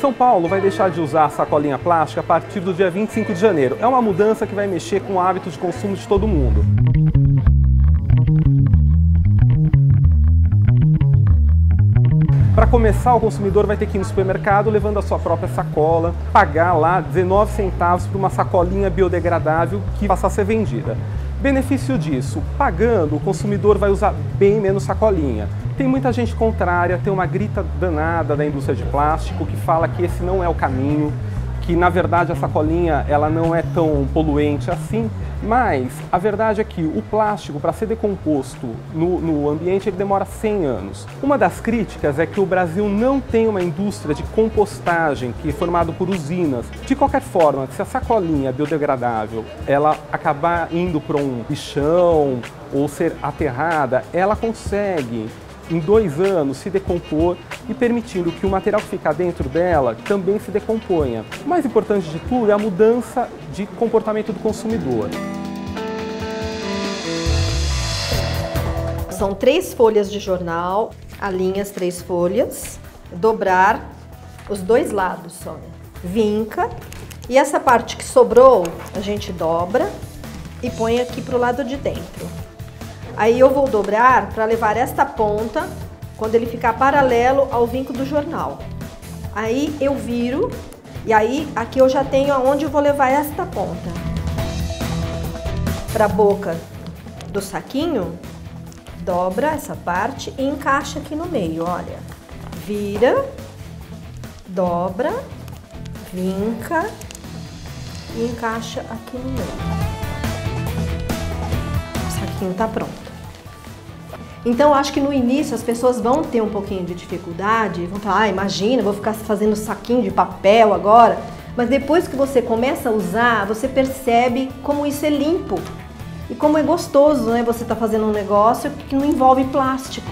São Paulo vai deixar de usar sacolinha plástica a partir do dia 25 de janeiro. É uma mudança que vai mexer com o hábito de consumo de todo mundo. Para começar, o consumidor vai ter que ir no supermercado levando a sua própria sacola, pagar lá 19 centavos por uma sacolinha biodegradável que passa a ser vendida. Benefício disso, pagando, o consumidor vai usar bem menos sacolinha. Tem muita gente contrária, tem uma grita danada da indústria de plástico que fala que esse não é o caminho, que na verdade a sacolinha ela não é tão poluente assim, mas a verdade é que o plástico para ser decomposto no, no, ambiente ele demora 100 anos. Uma das críticas é que o Brasil não tem uma indústria de compostagem que é formada por usinas. De qualquer forma, se a sacolinha biodegradável ela acabar indo para um lixão ou ser aterrada, ela consegue em dois anos se decompor e permitindo que o material que fica dentro dela também se decomponha. O mais importante de tudo é a mudança de comportamento do consumidor. São três folhas de jornal, alinha as três folhas, dobrar os dois lados só, né? vinca e essa parte que sobrou a gente dobra e põe aqui para o lado de dentro. Aí eu vou dobrar para levar esta ponta quando ele ficar paralelo ao vinco do jornal. Aí eu viro e aí aqui eu já tenho aonde eu vou levar esta ponta. Para a boca do saquinho, dobra essa parte e encaixa aqui no meio, olha. Vira, dobra, vinca e encaixa aqui no meio. O saquinho tá pronto. Então, acho que no início as pessoas vão ter um pouquinho de dificuldade, vão falar, ah, imagina, vou ficar fazendo saquinho de papel agora. Mas depois que você começa a usar, você percebe como isso é limpo e como é gostoso, né? Você tá fazendo um negócio que não envolve plástico.